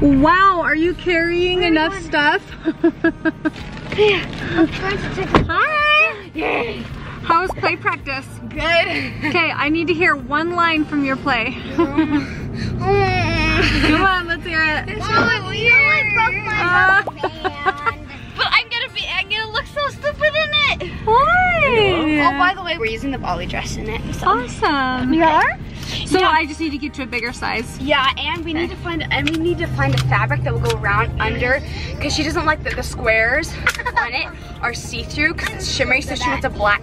Wow, are you carrying Where enough are you stuff? I'm trying to take a Hi! Yay! How was play practice? Good. Okay, I need to hear one line from your play. Come on, let's hear it. Mom, you like broke my Uh. band. But I'm gonna be, I'm gonna look so stupid in it. Why? Oh, by the way, we're using the Bali dress in it. So. Awesome. We are? So Yeah. I just need to get to a bigger size. Yeah, and we need to find and we need to find a fabric that will go around under because she doesn't like that the squares on it are see-through because it's shimmery, so she wants a black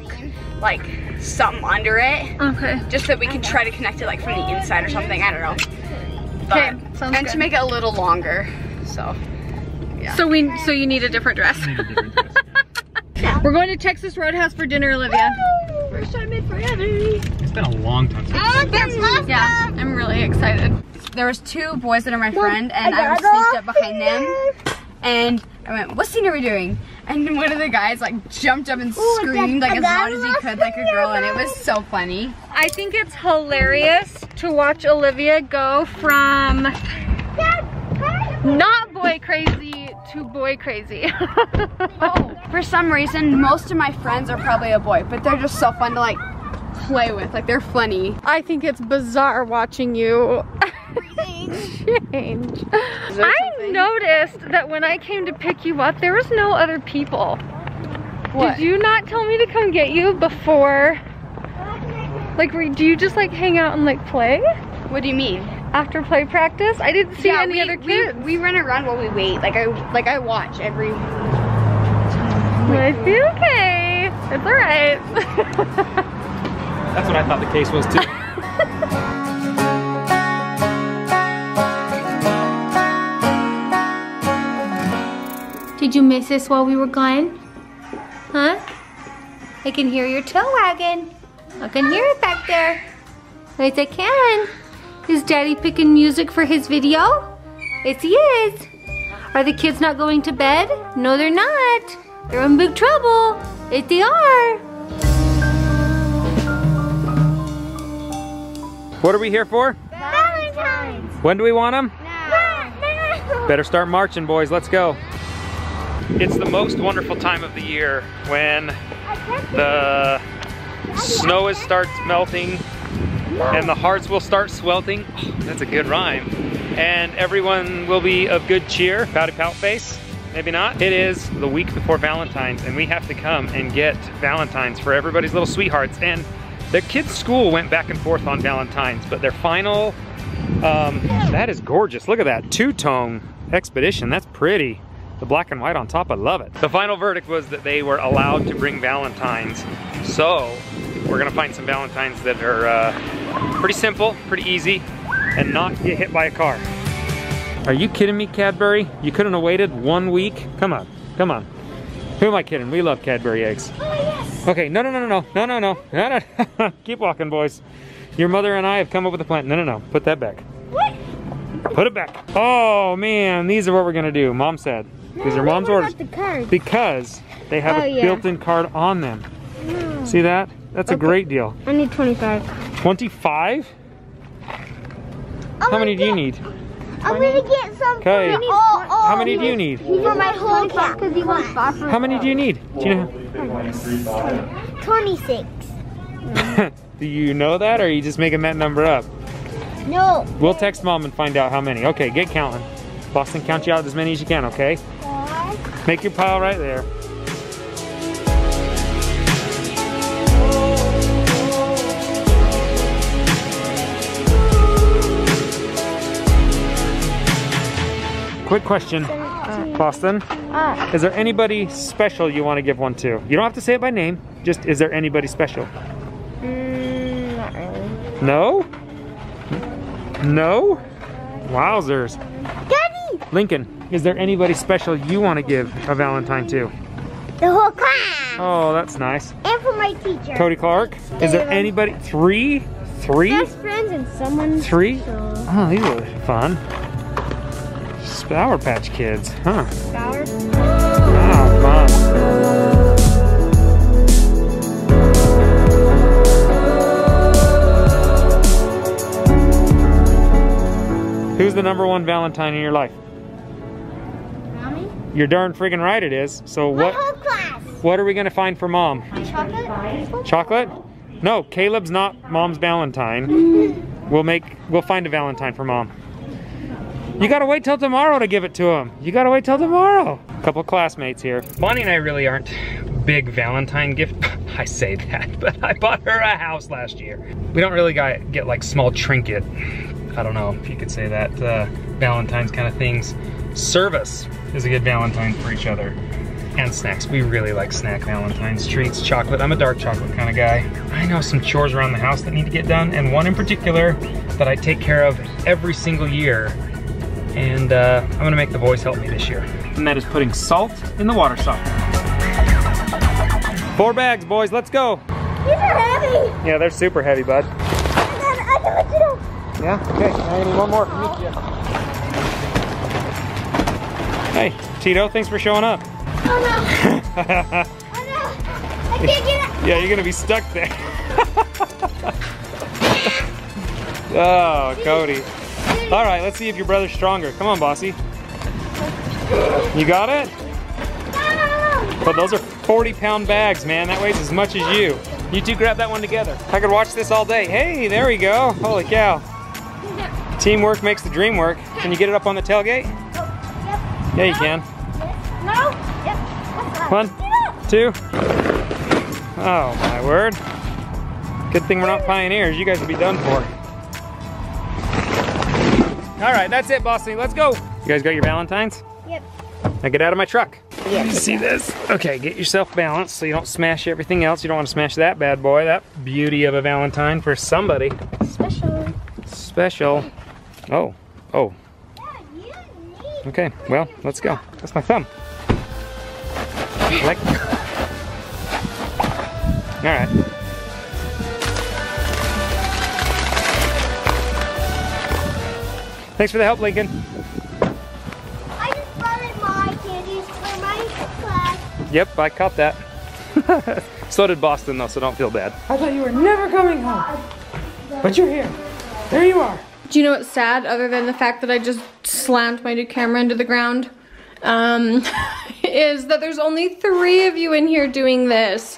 like something under it. Okay. Just so we can try to connect it like from the inside or something. I don't know. Okay, But- sounds and good. to make it a little longer. So yeah. So we so you need a different dress. We're going to Texas Roadhouse for dinner, Olivia. First time in forever. It's been a long time since Yeah, I'm really excited. There was two boys that are my friend and I was sneaked up behind them and I went, what scene are we doing? And one of the guys like jumped up and screamed like as loud as he could like a girl and it was so funny. I think it's hilarious to watch Olivia go from not boy crazy to boy crazy. Oh, for some reason most of my friends are probably a boy, but they're just so fun to like play with. Like they're funny. I think it's bizarre watching you change. I noticed that when I came to pick you up, there was no other people. What? Did you not tell me to come get you before? Like, do you just like hang out and like play What do you mean? After play practice? I didn't see any we, other kids. we run around while we wait. Like I like I watch every I feel okay. It's all right. That's what I thought the case was too. Did you miss us while we were gone? Huh? I can hear your tail wagging. I can hear it back there. Yes, I can. Is Daddy picking music for his video? Yes, he is. Are the kids not going to bed? No, they're not. They're in big trouble. Yes, they are. What are we here for? Valentine's. When do we want them? No. Better start marching, boys. Let's go. It's the most wonderful time of the year when the snow is starts melting and the hearts will start swelting. Oh, that's a good rhyme. And everyone will be of good cheer, pouty pout face. Maybe not. It is the week before Valentine's and we have to come and get Valentine's for everybody's little sweethearts. And the kids' school went back and forth on Valentine's, but their final, um, that is gorgeous. Look at that two-tone expedition. That's pretty. The black and white on top, I love it. The final verdict was that they were allowed to bring Valentines. So we're gonna find some Valentines that are uh, pretty simple, pretty easy, and not get hit by a car. Are you kidding me, Cadbury? You couldn't have waited one week? Come on, come on. Who am I kidding? We love Cadbury eggs. Okay, no, no, no, no, no, no, no, no, no, no. Keep walking, boys. Your mother and I have come up with a plan. No, no, no, put that back. What? Put it back. Oh man, these are what we're gonna do. Mom said. These are mom's orders. the? Because they have Oh, a yeah. built-in card on them. See that? That's a great deal. I need 25. 25? How many do you need? I'm gonna get some Okay. Oh, oh, How many do you need? For my whole cat. Because he wants five How many do you need? Do you know? 26. Do you know that or are you just making that number up? No. We'll text mom and find out how many. Okay, get counting. Boston, count you out as many as you can, okay? Make your pile right there. Quick question, Boston. Is there anybody special you want to give one to? You don't have to say it by name. Just, is there anybody special? Mm, not really. No? No? Wowzers. Daddy! Lincoln, is there anybody special you want to give a Valentine to? The whole class. Oh, that's nice. And for my teacher. Cody Clark, is there anybody? Three? Three? Best friends and someone. Three? special. Oh, these are fun. Sour Patch Kids, huh? Flower. Wow, fun. Who's the number one Valentine in your life? Mommy? You're darn friggin' right it is. So My what whole class. what are we gonna find for mom? Chocolate? Chocolate? No, Caleb's not mom's Valentine. We'll make we'll find a Valentine for mom. You gotta wait till tomorrow to give it to him. You gotta wait till tomorrow. A couple classmates here. Bonnie and I really aren't big Valentine gift. I say that, but I bought her a house last year. We don't really got, get like small trinket. I don't know if you could say that uh, Valentine's kind of things. Service is a good Valentine for each other. And snacks. We really like snack Valentine's treats, chocolate. I'm a dark chocolate kind of guy. I know some chores around the house that need to get done, and one in particular that I take care of every single year. And uh, I'm gonna make the boys help me this year. And that is putting salt in the water softener. Four bags, boys, let's go. These are heavy. Yeah, they're super heavy, bud. I can lift it up. Yeah, okay, I need one more from. Hey, Tito, thanks for showing up. Oh no. Oh no. I can't get it. Yeah, you're gonna be stuck there. oh, Cody. All right, let's see if your brother's stronger. Come on, Bossy. You got it? But those are 40 pound bags, man. That weighs as much as you. You two grab that one together. I could watch this all day. Hey, there we go. Holy cow. Teamwork makes the dream work. Can you get it up on the tailgate? Yeah, you can. One, two. Oh, my word. Good thing we're not pioneers. You guys would be done for. All right, that's it, Bossy. Let's go. You guys got your Valentines? Yep. Now get out of my truck. Yes. See this? Okay, get yourself balanced so you don't smash everything else. You don't want to smash that bad boy. That beauty of a Valentine for somebody Special. special. Oh, oh. Okay, well, let's go. That's my thumb. Like. All right. Thanks for the help, Lincoln. I just brought in my candies for my class. Yep, I caught that. so did Boston, though, so don't feel bad. I thought you were never coming home. But you're here. There you are. Do you know what's sad other than the fact that I just slammed my new camera into the ground? Um, is that there's only three of you in here doing this.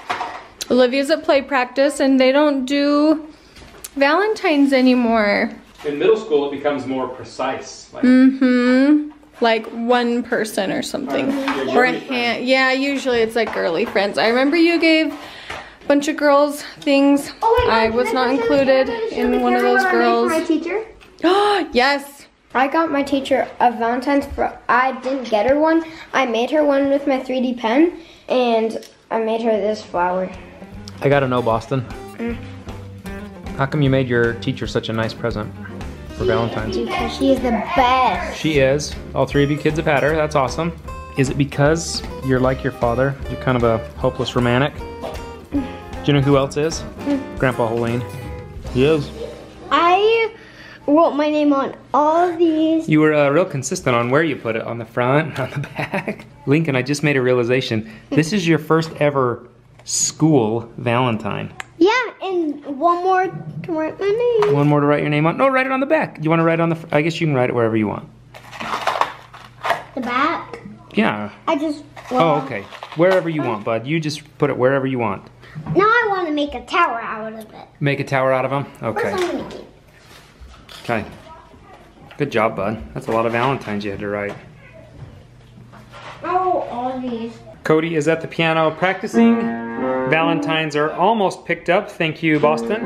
Olivia's at play practice and they don't do Valentine's anymore. In middle school, it becomes more precise. Like, Mm-hmm. Like one person or something. your Or a girly hand. Yeah, usually it's like girly friends. I remember you gave a bunch of girls things. Oh, I was not included in one of those girls. My teacher. yes. I got my teacher a Valentine's for. I didn't get her one. I made her one with my 3D pen, and I made her this flower. I gotta know, Boston. How come you made your teacher such a nice present for Valentine's? Because she is the best. She is. All three of you kids have had her. That's awesome. Is it because you're like your father? You're kind of a hopeless romantic? Do you know who else is? Grandpa Hoellein. He is. I wrote my name on all these. You were uh, real consistent on where you put it on the front, on the back. Lincoln, I just made a realization. This is your first ever school Valentine. And one more to write my name. One more to write your name on? No, write it on the back. You want to write it on the? I guess you can write it wherever you want. The back. Yeah. I just. Oh, okay. Wherever you want, bud. You just put it wherever you want. Now I want to make a tower out of it. Make a tower out of them. Okay. I'm gonna do? Okay. Good job, bud. That's a lot of Valentines you had to write. Oh, all these. Cody is at the piano practicing. Valentines are almost picked up. Thank you, Boston.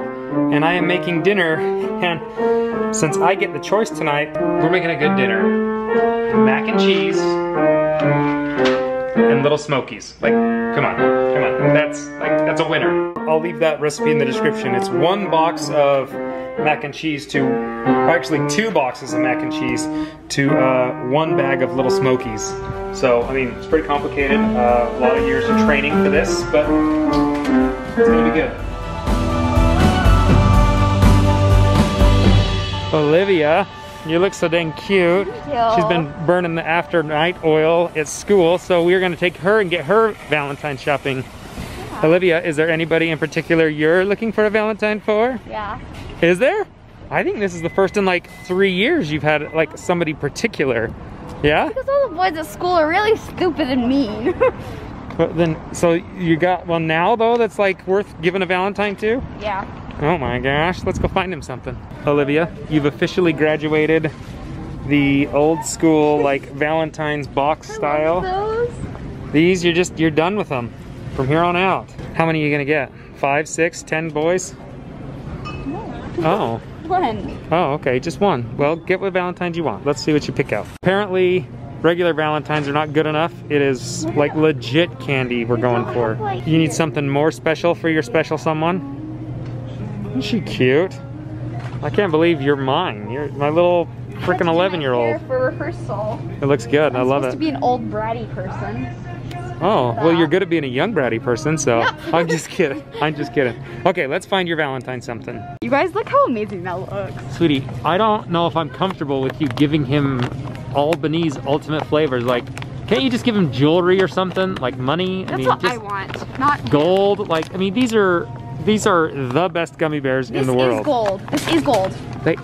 And I am making dinner. And since I get the choice tonight, we're making a good dinner. Mac and cheese and little smokies. Like, come on, come on. That's like that's a winner. I'll leave that recipe in the description. It's one box of mac and cheese to, actually two boxes of mac and cheese to uh, one bag of little smokies. So, I mean, it's pretty complicated. Uh, a lot of years of training for this, but it's gonna be good. Olivia, you look so dang cute. She's been burning the after night oil at school, so we're gonna take her and get her Valentine shopping. Olivia, is there anybody in particular you're looking for a Valentine for? Yeah. Is there? I think this is the first in like three years you've had like somebody particular. Yeah? Because all the boys at school are really stupid and mean. But then, so you got one now though that's like worth giving a Valentine to? yeah. Oh my gosh, let's go find him something. Olivia, you've officially graduated the old school like Valentine's box style. Those? These, you're just, you're done with them from here on out. How many are you gonna get? Five, six, ten boys? Oh, One. oh, okay, just one. Well, get what Valentines you want. Let's see what you pick out. Apparently, regular Valentines are not good enough. It is like legit candy we're going for. You need something more special for your special someone? Isn't she cute? I can't believe you're mine. You're my little freaking 11 year old. For rehearsal. It looks good. I love it. to be an old bratty person. Oh, well, you're good at being a young bratty person, so I'm just kidding. I'm just kidding. Okay, let's find your Valentine something. You guys look how amazing that looks. Sweetie, I don't know if I'm comfortable with you giving him Albanese ultimate flavors. Like, can't you just give him jewelry or something? Like money? That's I mean, what I want. Not gold. Like, I mean, these are these are the best gummy bears this in the world. This is gold. This is gold. They,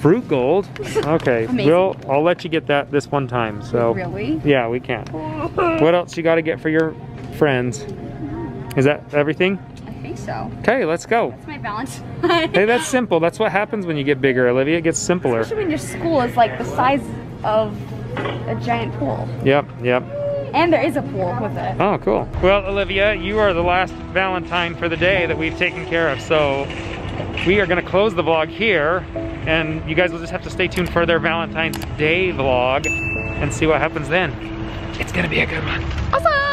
fruit gold. Okay, well, I'll let you get that this one time. So, Really? yeah, we can. what else you got to get for your friends? Is that everything? I think so. Okay, let's go. It's my Valentine. Hey, that's simple. That's what happens when you get bigger, Olivia. It gets simpler. Especially when your school is like the size of a giant pool. Yep, yep. And there is a pool with it. Oh, cool. Well, Olivia, you are the last Valentine for the day that we've taken care of. So we are going to close the vlog here. And you guys will just have to stay tuned for their Valentine's Day vlog and see what happens then. It's going to be a good one. Awesome!